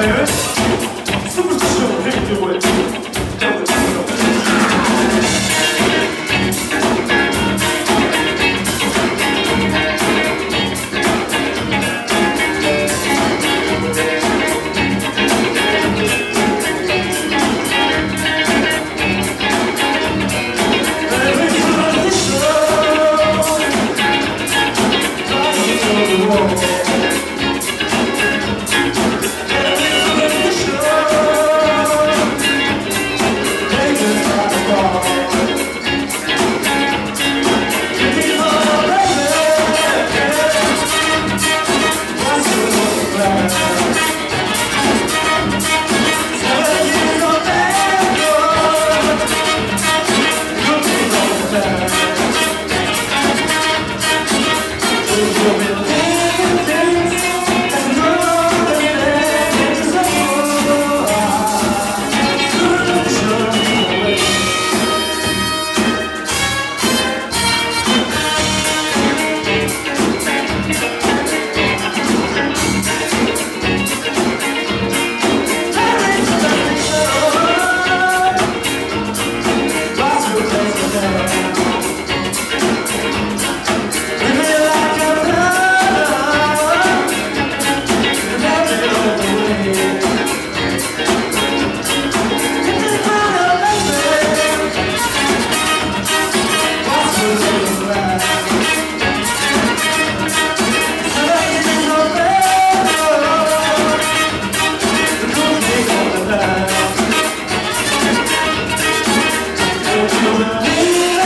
Davis. you.